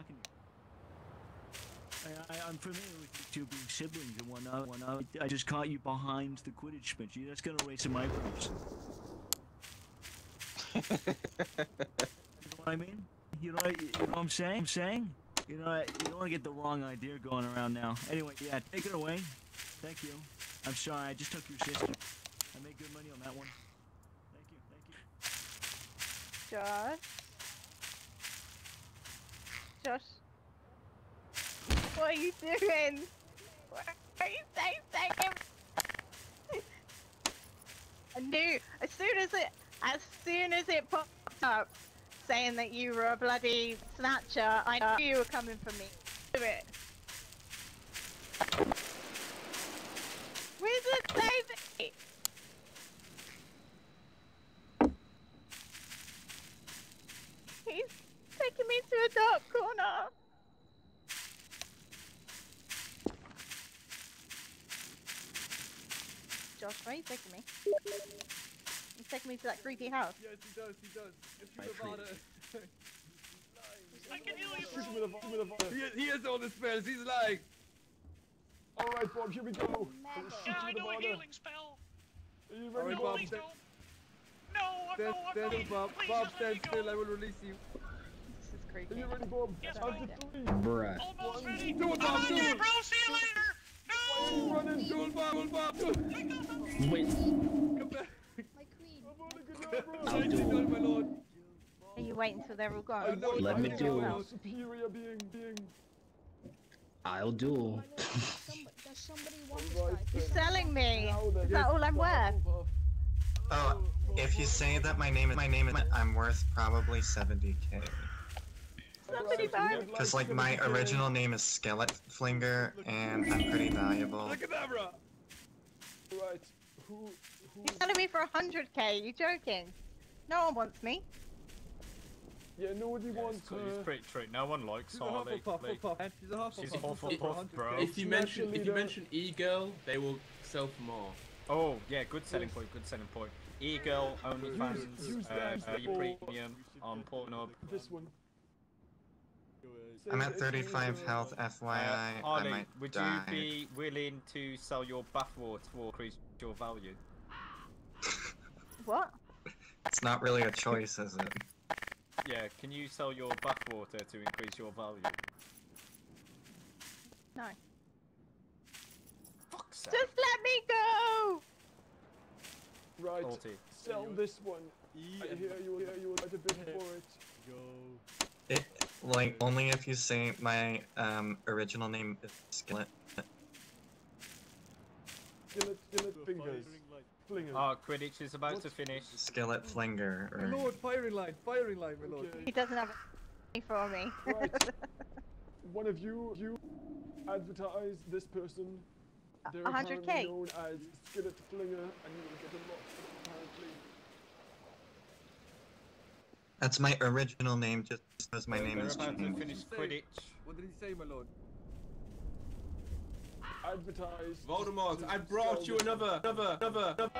talking to you. I, I, I'm familiar with you two being siblings and whatnot. whatnot. I just caught you behind the Quidditch bench. You- That's gonna raise some eyebrows. you know what I mean? You know, what- you know what I'm saying? I'm saying? You know, I- you don't want to get the wrong idea going around now. Anyway, yeah, take it away. Thank you. I'm sorry, I just took your sister. I made good money on that one. Thank you, thank you. Josh. Josh. What are you doing? What are you saying? Saying? I knew as soon as it as soon as it popped up saying that you were a bloody snatcher, I knew you were coming for me. Do it. Where's it say that? He's taking me to a dark corner. Josh, where are you taking me? He's taking me to that creepy house. Yes, he does, he does. If My you about it. I can heal you, bro. with a, with a. He, he has all the spells, he's lying. Alright, Bob, here we go. Yeah, I know a healing spell. Are you Alright, ready, No, Bob, please don't. No, I'm Stand, no, I'm stand not. up, Bob. Please Bob, just stand still, go. I will release you. This is Are you ready, Bob? Yes, Out Bob. to three. Bruh. Almost One, ready. do it, I'm Bob, on do there, it. bro. See you later. No. Running. Duel Bob, duel Bob, duel. Wait. Come back. My queen. I'm on a good job, bro. I'll Nicely duel. done, my lord. Are you waiting until they're all I gone? know, Let I me know, duel. I know. Superior being, being. I'll duel. My does somebody, want this You're selling me. Now. Is that all I'm worth? Oh, if you say that my name is my name is I'm worth probably 70k. Somebody buy we'd Because like like my original name is Skillet Flinger and I'm pretty valuable. Look at that, bro. Right. Who, who? You're selling me for 100k. You joking? No one wants me. Yeah, nobody Yeah, wants it's, true, her. pretty true. No one likes She's a Hufflepuff, Like, Hufflepuff. She's a Hufflepuff. She's a for Hufflepuff, bro. If you mention if you mention e-girl, they will sell for more. oh, yeah, good selling point, good selling point. E-girl, OnlyFans, use uh, that uh, your premium on Pornhub. This one. I'm at 35 uh, health, Uh, FYI. I might would die. you be willing to sell your bathwater to increase your value? What? It's not really a choice, is it? Yeah, can you sell your bathwater to increase your value? No. Fuck's sake. Just let me go. Right. Salty. Sell this one. I hear you. Hear you would like a bit for it. Go. It like only if you say my um original name is Skillet. Skillet, skillet fingers. Flingers. Oh, Quidditch is about to finish. Skillet Flinger. My Or... lord, firing line, firing line, my lord. Okay. He doesn't have any for me. Right. One of you, you advertise this person. They're A hundred apparently K. known as Skillet Flinger, and you will get a lot for it, apparently. That's my original name, just because my name They're is about to finish Quidditch. What did he say, my lord? Advertise. Voldemort, I brought you another, another, another, another.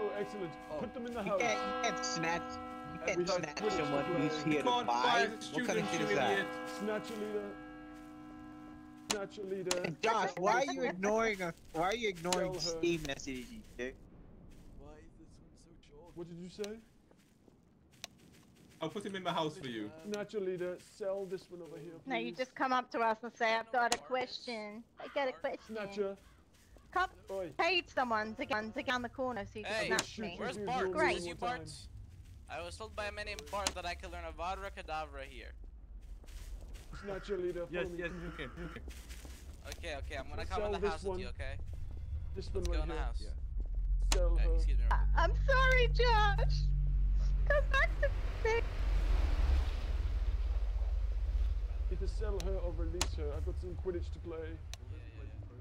Oh, excellent. Oh. Put them in the You house. can't, you can't snatch. You we can't have snatch someone who's here to buy. buy What kind of shit you is that? idiot. Snatch a leader. Snatch a leader. And Josh, why are you ignoring a? Why are you ignoring Tell her. Steam messages, you dick? Why is this one so short? What did you say? I'll put him in my house for you. Snatch a leader. Sell this one over here, please. No, you just come up to us and say, I've got a question. I got a question. Snatcher. Come Oi. paid someone to get to get on the corner so you can Hey, snatch shoot me. Where's Bart? your Great. Is you Bart? I was told by a man named Bart that I could learn Avada Kedavra here. Snatch a leader. Yes, me, yes, come here. okay, okay. Okay, okay, I'm gonna So come in the house one. with you, okay? This one Let's go right in the house. Yeah. Sell Okay, her. excuse me. I- I'm sorry, Josh. Come back to me. Either sell her or release her. I've got some Quidditch to play. Yeah, yeah, yeah.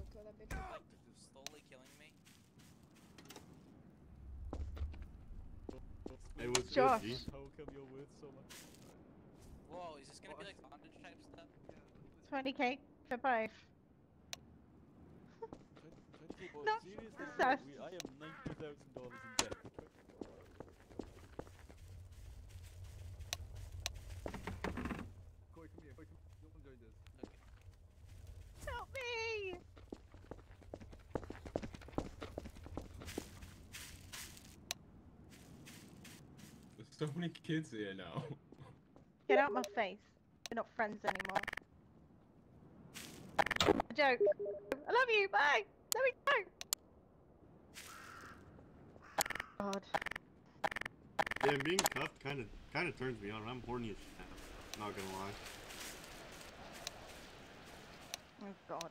Okay, like slowly killing me. It was Josh. How come you're worth so much? Whoa, is this gonna be like bondage type stuff? 20k for both. Not no, I am ninety thousand dollars in debt. Corey, come here. Corey, come. You'll enjoy this. Okay. Help me! There's so many kids here now. Get out my face. We're not friends anymore. A joke. I love you. Bye. Let me go. God. Yeah, being cuffed kind of kind of turns me on. I'm horny as shit. now, Not gonna lie. Oh God.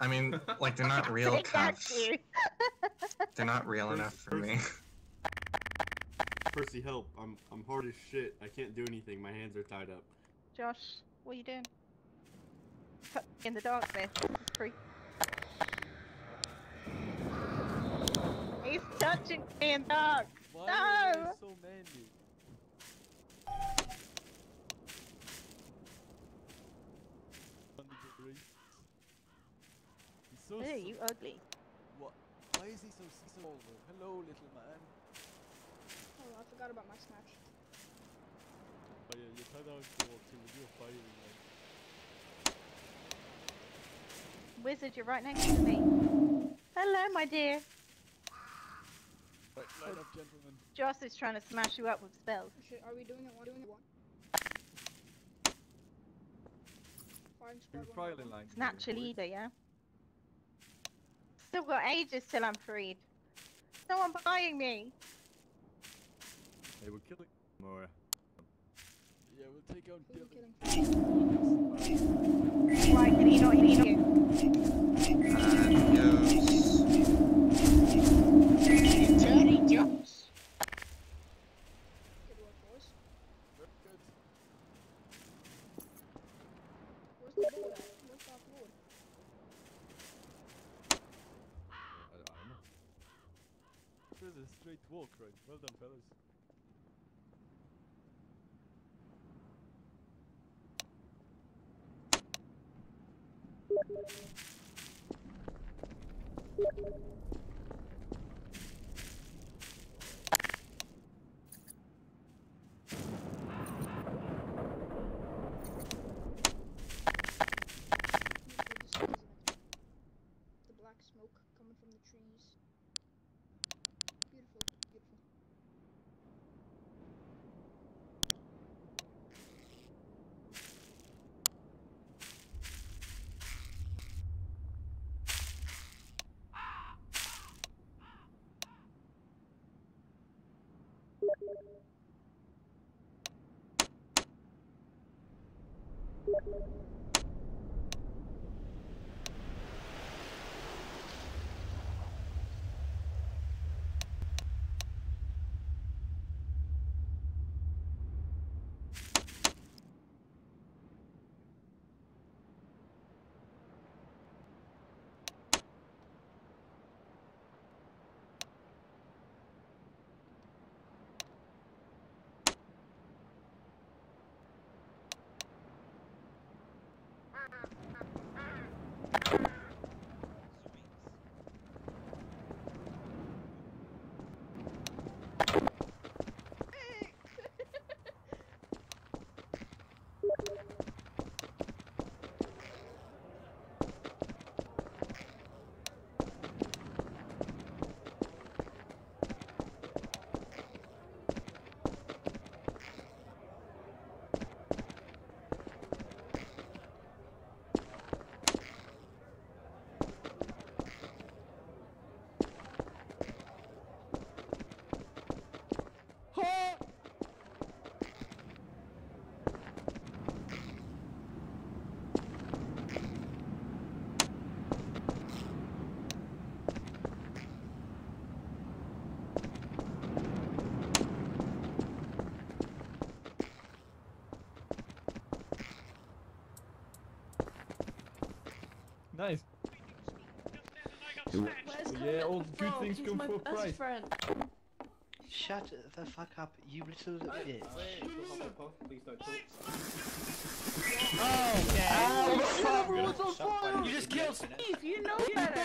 I mean, like they're not real I cuffs. They're not real enough for me. Percy, help! I'm I'm hard as shit. I can't do anything. My hands are tied up. Josh, what are you doing? Cut In the darkness. It's free. He's touching me in dark. Why No! are so manly? Under the. He's so Ew, you ugly. What? Why is he so small? Hello, little man. Oh, I forgot about my smash. Oh yeah, you cut out the wall too. You're firing like. Wizard, you're right next to me. Hello, my dear. Right, line up, gentlemen. Joss is trying to smash you up with spells. Should, are we doing it one? Doing it one? Firing You're squad one. firing line. Natural leader, yeah? Still got ages till I'm freed. No one buying me. Hey, we're killing. More. Hear you? Dirty jokes. A straight walk, right? Well done, fellas. Yeah, all good things He's come my for a best price. friend. Shut the fuck up, you little bitch. Please don't talk. Oh, You just killed Steve. You know better.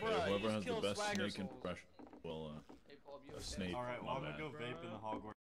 Whoever has the best snake impression will uh, a snake. All right, well I'm gonna go vape in the Hogwarts.